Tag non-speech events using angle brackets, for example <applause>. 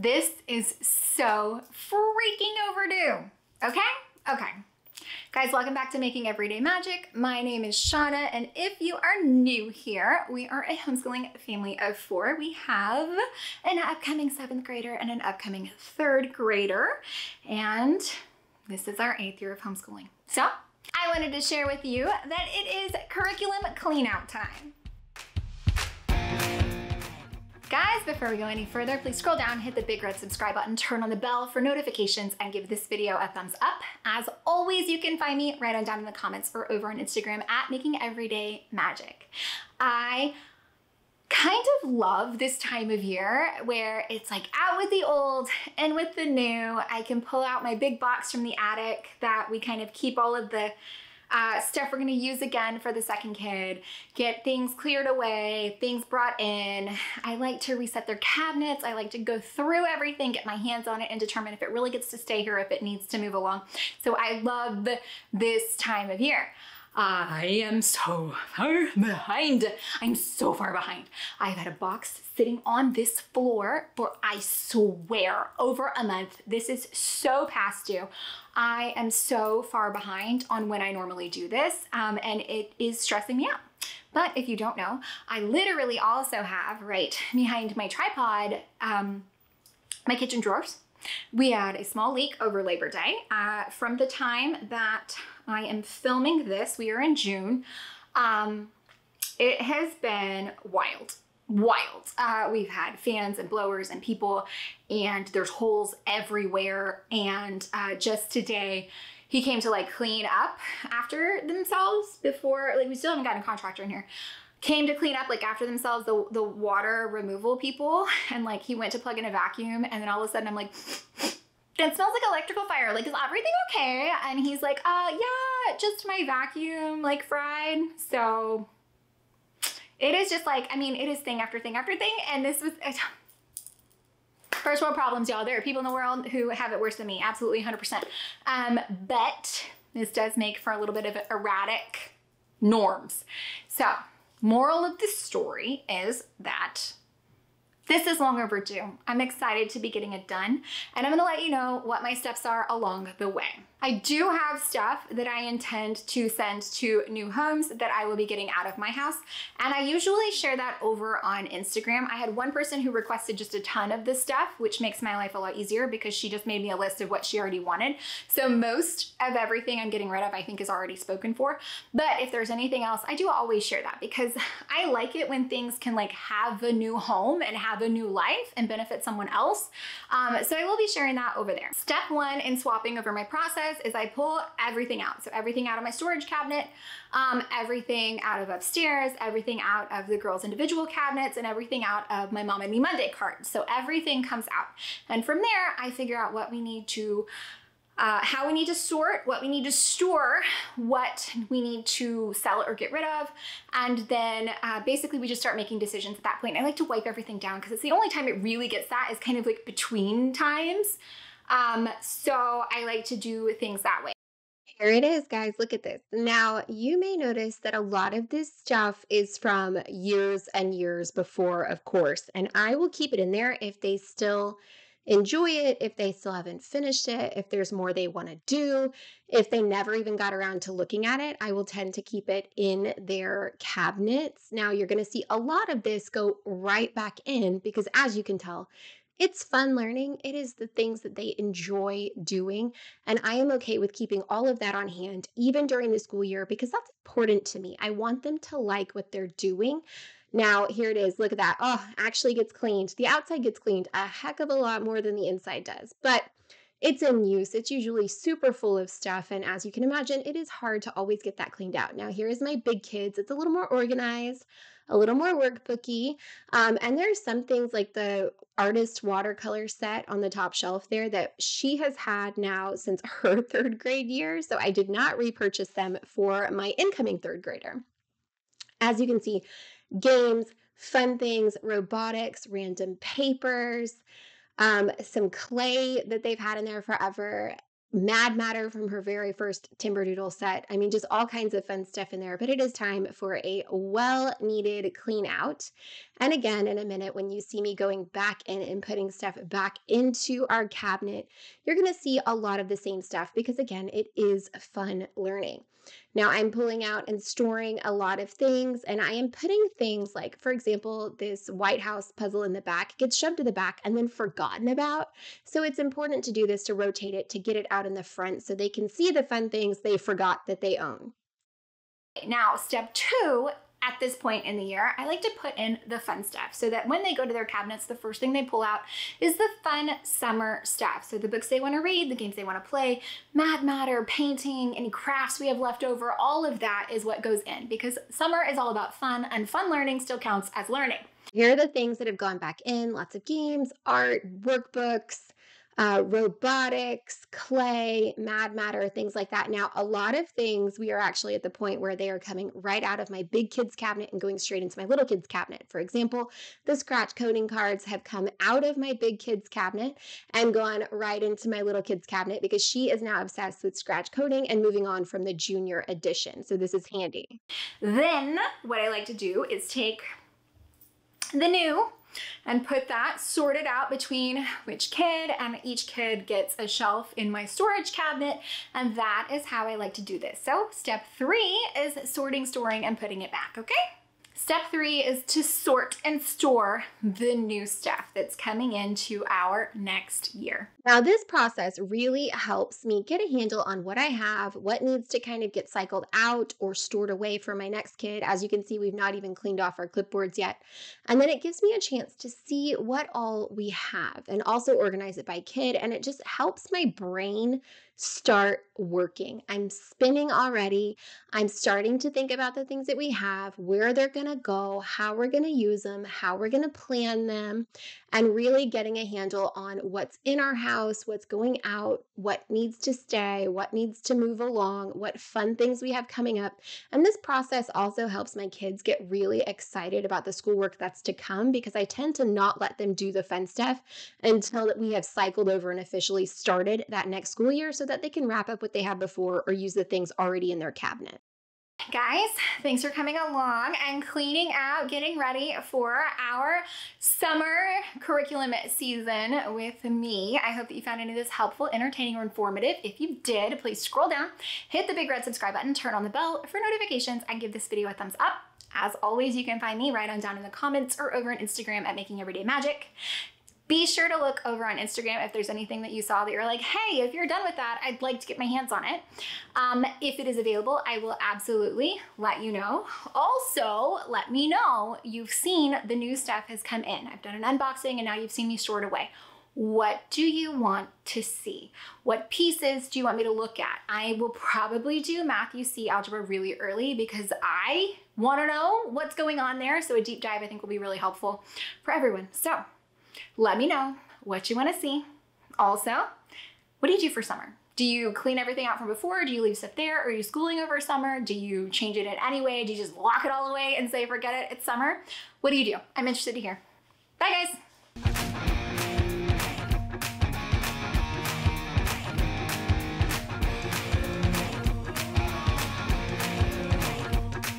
This is so freaking overdue. Okay? Okay. Guys, welcome back to Making Everyday Magic. My name is Shanna, and if you are new here, we are a homeschooling family of four. We have an upcoming seventh grader and an upcoming third grader, and this is our eighth year of homeschooling. So, I wanted to share with you that it is curriculum cleanout time. Guys, before we go any further, please scroll down, hit the big red subscribe button, turn on the bell for notifications, and give this video a thumbs up. As always, you can find me right on down in the comments or over on Instagram at Making Everyday Magic. I kind of love this time of year where it's like out with the old and with the new. I can pull out my big box from the attic that we kind of keep all of the uh, stuff we're gonna use again for the second kid, get things cleared away, things brought in. I like to reset their cabinets. I like to go through everything, get my hands on it and determine if it really gets to stay here, if it needs to move along. So I love this time of year. I am so far behind. I'm so far behind. I've had a box sitting on this floor for, I swear, over a month. This is so past due. I am so far behind on when I normally do this, um, and it is stressing me out. But if you don't know, I literally also have right behind my tripod um, my kitchen drawers. We had a small leak over Labor Day. Uh, from the time that I am filming this, we are in June, um, it has been wild wild. Uh, we've had fans and blowers and people, and there's holes everywhere. And uh, just today, he came to like clean up after themselves before, like, we still haven't gotten a contractor in here. Came to clean up like after themselves, the, the water removal people, <laughs> and like he went to plug in a vacuum, and then all of a sudden I'm like, it smells like electrical fire. Like, is everything okay? And he's like, uh, yeah, just my vacuum like fried. So it is just like, I mean, it is thing after thing after thing. And this was, first world problems, y'all. There are people in the world who have it worse than me. Absolutely 100%. Um, but this does make for a little bit of erratic norms. So moral of the story is that this is long overdue. I'm excited to be getting it done, and I'm gonna let you know what my steps are along the way. I do have stuff that I intend to send to new homes that I will be getting out of my house. And I usually share that over on Instagram. I had one person who requested just a ton of this stuff, which makes my life a lot easier because she just made me a list of what she already wanted. So most of everything I'm getting rid of, I think is already spoken for. But if there's anything else, I do always share that because <laughs> I like it when things can like have a new home and have a new life and benefit someone else. Um, so I will be sharing that over there. Step one in swapping over my process is I pull everything out. So everything out of my storage cabinet, um, everything out of upstairs, everything out of the girls' individual cabinets, and everything out of my Mom and Me Monday cart. So everything comes out. And from there, I figure out what we need to uh, how we need to sort, what we need to store, what we need to sell or get rid of. And then uh, basically we just start making decisions at that point. I like to wipe everything down because it's the only time it really gets that is kind of like between times. Um, so I like to do things that way. Here it is, guys. Look at this. Now, you may notice that a lot of this stuff is from years and years before, of course, and I will keep it in there if they still enjoy it, if they still haven't finished it, if there's more they want to do, if they never even got around to looking at it, I will tend to keep it in their cabinets. Now, you're going to see a lot of this go right back in because, as you can tell, it's fun learning. It is the things that they enjoy doing. And I am okay with keeping all of that on hand, even during the school year, because that's important to me. I want them to like what they're doing. Now, here it is. Look at that. Oh, actually gets cleaned. The outside gets cleaned a heck of a lot more than the inside does. But it's in use. It's usually super full of stuff. And as you can imagine, it is hard to always get that cleaned out. Now, here is my big kids. It's a little more organized a little more workbooky. Um, and there's some things like the artist watercolor set on the top shelf there that she has had now since <laughs> her third grade year. So I did not repurchase them for my incoming third grader. As you can see, games, fun things, robotics, random papers, um, some clay that they've had in there forever. Mad Mattr from her very first Timberdoodle set. I mean, just all kinds of fun stuff in there. But it is time for a well needed clean out. And again, in a minute, when you see me going back in and putting stuff back into our cabinet, you're going to see a lot of the same stuff because, again, it is fun learning. Now I'm pulling out and storing a lot of things, and I am putting things like, for example, this White House puzzle in the back gets shoved to the back and then forgotten about. So it's important to do this to rotate it to get it out in the front so they can see the fun things they forgot that they own. Now, step two at this point in the year, I like to put in the fun stuff so that when they go to their cabinets, the first thing they pull out is the fun summer stuff. So the books they want to read, the games they want to play, Mad Mattr, painting, any crafts we have left over, all of that is what goes in because summer is all about fun and fun learning still counts as learning. Here are the things that have gone back in lots of games, art, workbooks, uh, robotics, clay, mad mattr, things like that. Now, a lot of things we are actually at the point where they are coming right out of my big kids cabinet and going straight into my little kids cabinet. For example, the scratch coding cards have come out of my big kids cabinet and gone right into my little kids cabinet because she is now obsessed with scratch coding and moving on from the junior edition. So this is handy. Then, what I like to do is take the new and put that sorted out between which kid and each kid gets a shelf in my storage cabinet and that is how I like to do this. So step three is sorting, storing, and putting it back, okay? Step three is to sort and store the new stuff that's coming into our next year. Now, this process really helps me get a handle on what I have, what needs to kind of get cycled out or stored away for my next kid. As you can see, we've not even cleaned off our clipboards yet. And then it gives me a chance to see what all we have and also organize it by kid. And it just helps my brain start working. I'm spinning already. I'm starting to think about the things that we have, where they're going to go, how we're going to use them, how we're going to plan them, and really getting a handle on what's in our house, what's going out, what needs to stay, what needs to move along, what fun things we have coming up. And this process also helps my kids get really excited about the schoolwork that's to come because I tend to not let them do the fun stuff until that we have cycled over and officially started that next school year so that they can wrap up what they had before or use the things already in their cabinet. Guys, thanks for coming along and cleaning out, getting ready for our summer curriculum season with me. I hope that you found any of this helpful, entertaining, or informative. If you did, please scroll down, hit the big red subscribe button, turn on the bell for notifications, and give this video a thumbs up. As always, you can find me right on down in the comments or over on Instagram at Making Everyday Magic. Be sure to look over on Instagram if there's anything that you saw that you're like, hey, if you're done with that, I'd like to get my hands on it. Um, if it is available, I will absolutely let you know. Also, let me know you've seen the new stuff has come in. I've done an unboxing and now you've seen me store it away. What do you want to see? What pieces do you want me to look at? I will probably do Math-U-See algebra really early because I want to know what's going on there. So a deep dive I think will be really helpful for everyone. So let me know what you want to see. Also, what do you do for summer? Do you clean everything out from before? Do you leave stuff there? Are you schooling over summer? Do you change it in any way? Do you just lock it all away and say, forget it, it's summer? What do you do? I'm interested to hear. Bye, guys.